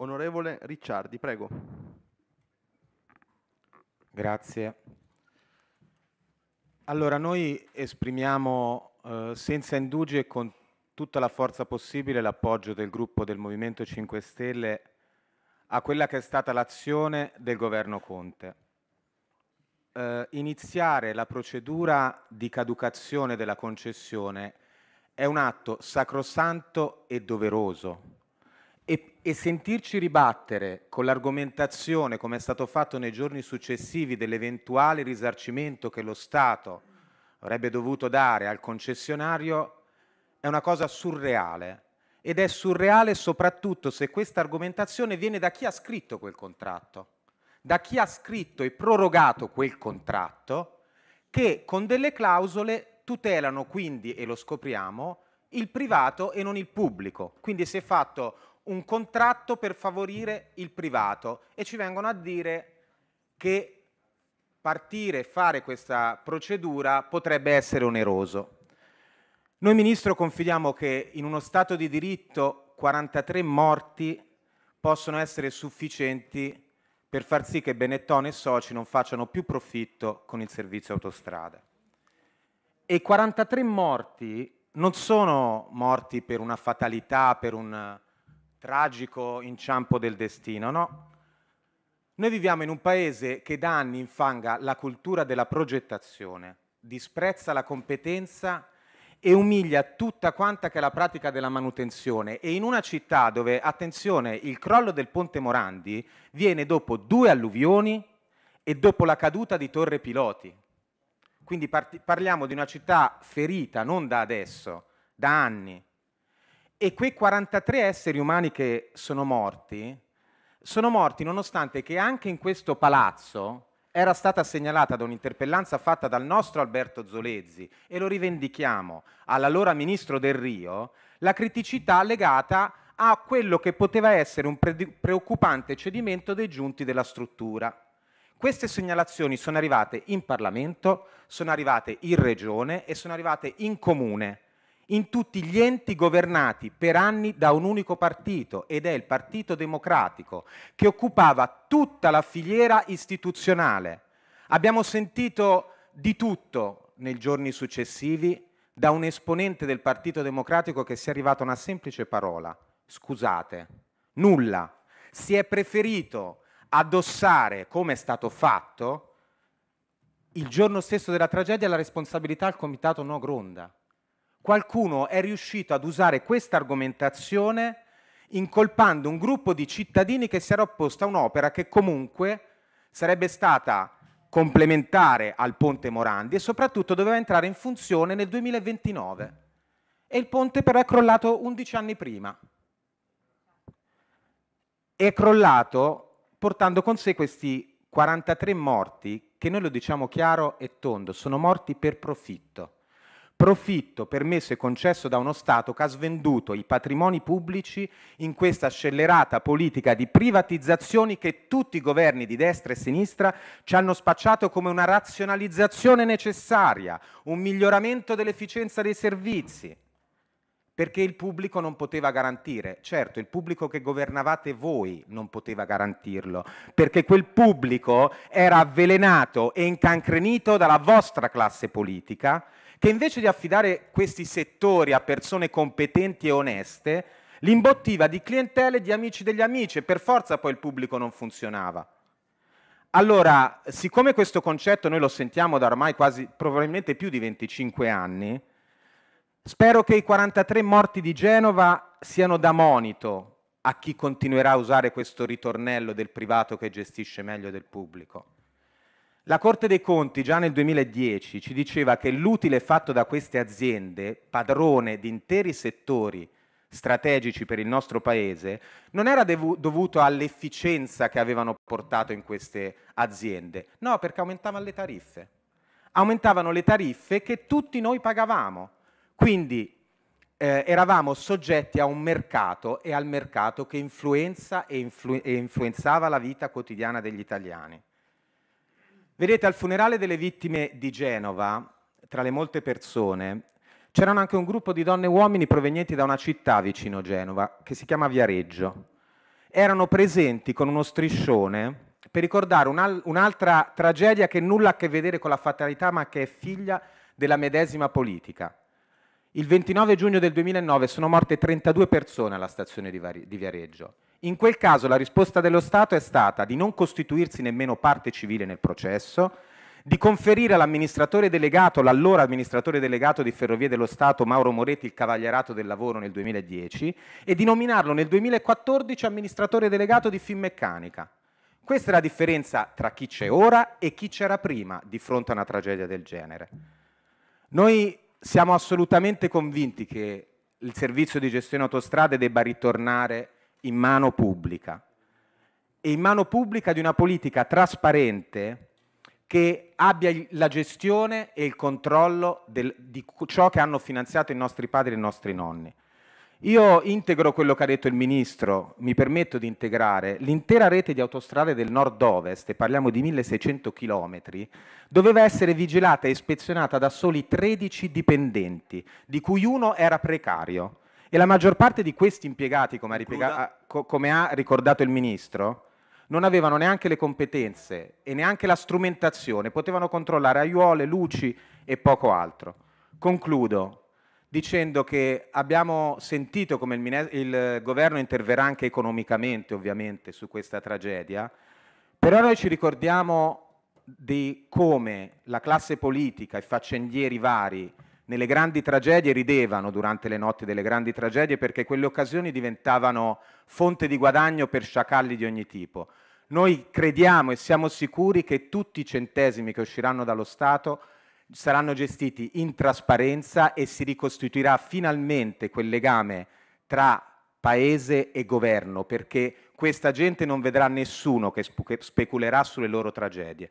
Onorevole Ricciardi, prego. Grazie. Allora, noi esprimiamo eh, senza indugi e con tutta la forza possibile l'appoggio del gruppo del Movimento 5 Stelle a quella che è stata l'azione del governo Conte. Eh, iniziare la procedura di caducazione della concessione è un atto sacrosanto e doveroso e, e sentirci ribattere con l'argomentazione, come è stato fatto nei giorni successivi, dell'eventuale risarcimento che lo Stato avrebbe dovuto dare al concessionario, è una cosa surreale. Ed è surreale soprattutto se questa argomentazione viene da chi ha scritto quel contratto, da chi ha scritto e prorogato quel contratto, che con delle clausole tutelano quindi, e lo scopriamo, il privato e non il pubblico. Quindi si è fatto un contratto per favorire il privato e ci vengono a dire che partire e fare questa procedura potrebbe essere oneroso. Noi, Ministro, confidiamo che in uno Stato di diritto 43 morti possono essere sufficienti per far sì che Benetton e soci non facciano più profitto con il servizio autostrada. E 43 morti non sono morti per una fatalità, per un tragico inciampo del destino, no? Noi viviamo in un paese che da anni infanga la cultura della progettazione, disprezza la competenza e umilia tutta quanta che è la pratica della manutenzione e in una città dove, attenzione, il crollo del ponte Morandi viene dopo due alluvioni e dopo la caduta di Torre Piloti. Quindi parliamo di una città ferita non da adesso, da anni, e quei 43 esseri umani che sono morti, sono morti nonostante che anche in questo palazzo era stata segnalata da un'interpellanza fatta dal nostro Alberto Zolezzi, e lo rivendichiamo, all'allora ministro Del Rio, la criticità legata a quello che poteva essere un pre- preoccupante cedimento dei giunti della struttura. Queste segnalazioni sono arrivate in Parlamento, sono arrivate in Regione e sono arrivate in Comune in tutti gli enti governati per anni da un unico partito ed è il Partito Democratico che occupava tutta la filiera istituzionale. Abbiamo sentito di tutto nei giorni successivi da un esponente del Partito Democratico che si è arrivato a una semplice parola, scusate, nulla. Si è preferito addossare, come è stato fatto, il giorno stesso della tragedia la responsabilità al Comitato No Gronda qualcuno è riuscito ad usare questa argomentazione incolpando un gruppo di cittadini che si era opposto a un'opera che comunque sarebbe stata complementare al ponte Morandi e soprattutto doveva entrare in funzione nel 2029. E il ponte però è crollato 11 anni prima. È crollato portando con sé questi 43 morti che noi lo diciamo chiaro e tondo, sono morti per profitto profitto permesso e concesso da uno Stato che ha svenduto i patrimoni pubblici in questa scellerata politica di privatizzazioni che tutti i governi di destra e sinistra ci hanno spacciato come una razionalizzazione necessaria, un miglioramento dell'efficienza dei servizi, perché il pubblico non poteva garantire. Certo, il pubblico che governavate voi non poteva garantirlo, perché quel pubblico era avvelenato e incancrenito dalla vostra classe politica che invece di affidare questi settori a persone competenti e oneste, li imbottiva di clientele di amici degli amici e per forza poi il pubblico non funzionava. Allora, siccome questo concetto noi lo sentiamo da ormai quasi probabilmente più di 25 anni, spero che i 43 morti di Genova siano da monito a chi continuerà a usare questo ritornello del privato che gestisce meglio del pubblico. La Corte dei Conti già nel 2010 ci diceva che l'utile fatto da queste aziende, padrone di interi settori strategici per il nostro Paese, non era dovuto all'efficienza che avevano portato in queste aziende, no, perché aumentavano le tariffe. Aumentavano le tariffe che tutti noi pagavamo. Quindi eh, eravamo soggetti a un mercato e al mercato che influenza e, influ- e influenzava la vita quotidiana degli italiani. Vedete, al funerale delle vittime di Genova, tra le molte persone, c'erano anche un gruppo di donne e uomini provenienti da una città vicino Genova, che si chiama Viareggio. erano presenti con uno striscione per ricordare un'al- un'altra tragedia che nulla ha a che vedere con la fatalità, ma che è figlia della medesima politica. Il 29 giugno del 2009 sono morte 32 persone alla stazione di Viareggio. In quel caso la risposta dello Stato è stata di non costituirsi nemmeno parte civile nel processo, di conferire all'amministratore delegato, l'allora amministratore delegato di Ferrovie dello Stato Mauro Moretti il Cavalierato del Lavoro nel 2010 e di nominarlo nel 2014 amministratore delegato di Finmeccanica. Questa è la differenza tra chi c'è ora e chi c'era prima di fronte a una tragedia del genere. Noi siamo assolutamente convinti che il servizio di gestione autostrade debba ritornare in mano pubblica e in mano pubblica di una politica trasparente che abbia la gestione e il controllo del, di ciò che hanno finanziato i nostri padri e i nostri nonni. Io integro quello che ha detto il Ministro, mi permetto di integrare l'intera rete di autostrade del nord-ovest, e parliamo di 1600 chilometri, doveva essere vigilata e ispezionata da soli 13 dipendenti, di cui uno era precario. E la maggior parte di questi impiegati, come ha, ripiega- come ha ricordato il Ministro, non avevano neanche le competenze e neanche la strumentazione, potevano controllare aiuole, luci e poco altro. Concludo dicendo che abbiamo sentito come il, il governo interverrà anche economicamente, ovviamente, su questa tragedia, però noi ci ricordiamo di come la classe politica, i faccendieri vari, nelle grandi tragedie ridevano durante le notti delle grandi tragedie perché quelle occasioni diventavano fonte di guadagno per sciacalli di ogni tipo. Noi crediamo e siamo sicuri che tutti i centesimi che usciranno dallo Stato saranno gestiti in trasparenza e si ricostituirà finalmente quel legame tra paese e governo, perché questa gente non vedrà nessuno che speculerà sulle loro tragedie.